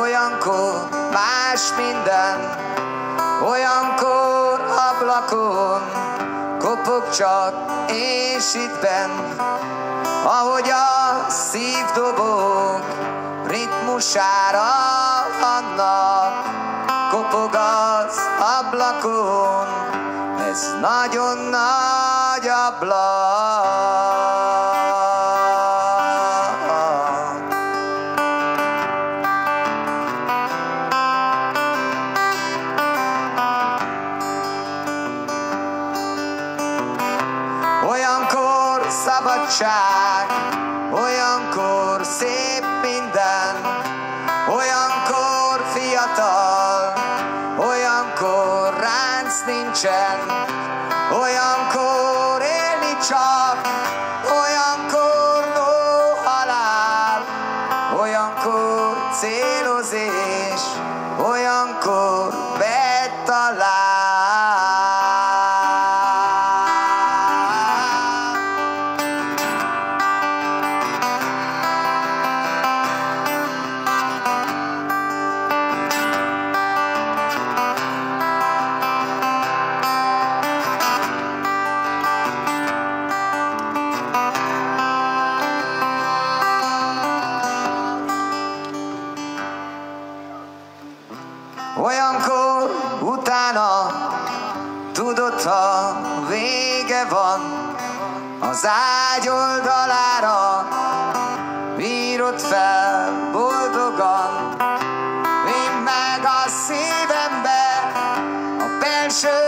olyankor más minden, olyankor ablakon kopog csak és itt benn, ahogy a szív dobog, ritmusára annak kopog az ablakon, ez nagyon nagy ablak. Szabadság, olyankor szép minden, olyankor fiatal, olyankor ránc nincsen, olyankor Olyankor utána tudod, ha vége van, az ágy oldalára írod fel boldogan. Én meg a szívembe a belső